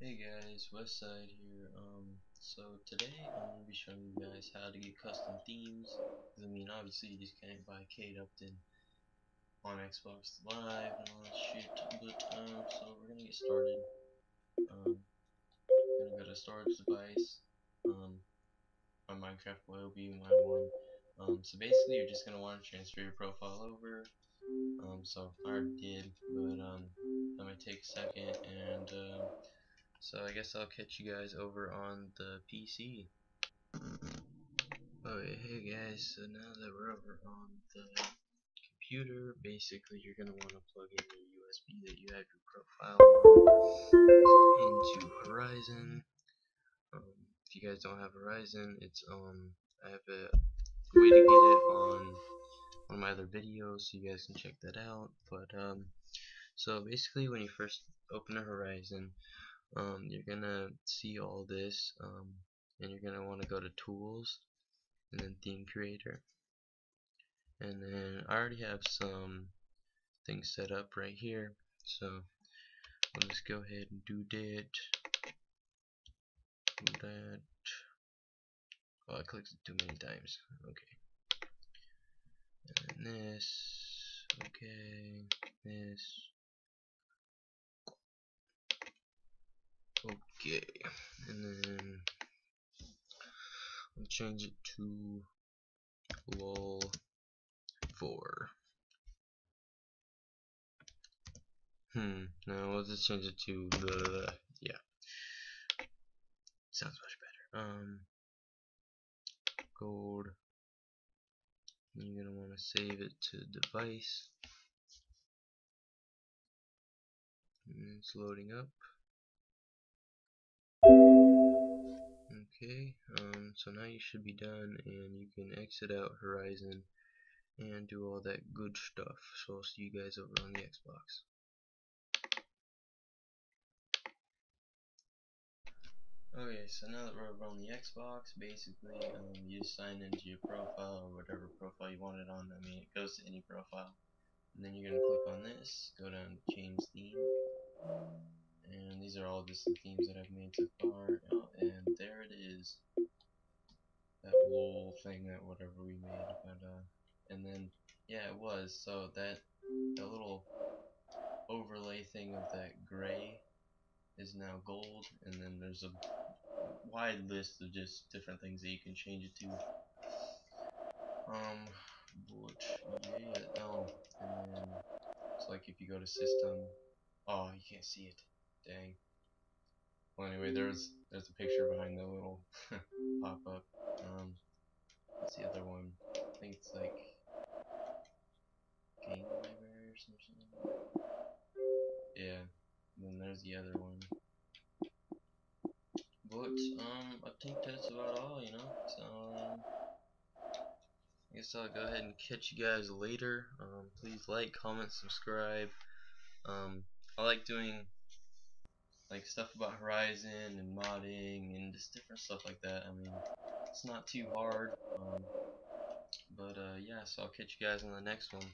Hey guys, Westside here. Um, so today I'm gonna be showing you guys how to get custom themes. I mean, obviously you just can't buy Kate Upton on Xbox Live and all that shit. But um, so we're gonna get started. Um, I'm gonna go to storage device. Um, my Minecraft will be my one. Um, so basically you're just gonna want to transfer your profile over. Um, so I already did, but um, that might take a second and uh, so I guess I'll catch you guys over on the PC. Okay, hey guys, so now that we're over on the computer, basically you're going to want to plug in your USB that you have your profile into Horizon. Um, if you guys don't have Horizon, it's um I have a way to get it on one of my other videos, so you guys can check that out. But um, so basically when you first open a Horizon, um, you're gonna see all this um, and you're gonna want to go to tools and then theme creator. And then I already have some things set up right here so just go ahead and do that. Do that. Oh I clicked it too many times. Okay. And this okay this Okay, and then I'll change it to lol 4. Hmm, no, let's just change it to the, yeah. Sounds much better. Um, gold. You're gonna want to save it to device. And it's loading up. Okay, um, so now you should be done and you can exit out Horizon and do all that good stuff. So I'll see you guys over on the Xbox. Okay, so now that we're over on the Xbox, basically um, you sign into your profile or whatever profile you want it on. I mean, it goes to any profile. And then you're going to click on this, go down to change theme these are all just the themes that I've made so far and there it is. That lol thing that whatever we made but uh and then yeah it was. So that that little overlay thing of that gray is now gold and then there's a wide list of just different things that you can change it to. Um but yeah oh and then it's like if you go to system oh you can't see it Dang. Well, anyway, there's there's a picture behind the little pop-up. Um, what's the other one? I think it's like Game Library or something. Yeah. And then there's the other one. But um, I think that's about all, you know. So um, I guess I'll go ahead and catch you guys later. Um, please like, comment, subscribe. Um, I like doing like stuff about Horizon and modding and just different stuff like that. I mean, it's not too hard. Um, but uh, yeah, so I'll catch you guys on the next one.